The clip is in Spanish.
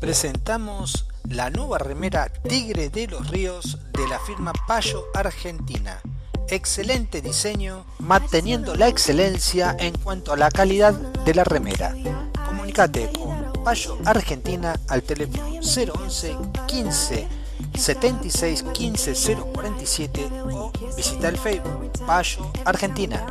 presentamos la nueva remera Tigre de los Ríos de la firma Payo Argentina. Excelente diseño, manteniendo la excelencia en cuanto a la calidad de la remera. Comunicate con Payo Argentina al teléfono 011 15 76 15 047 o visita el Facebook Payo Argentina.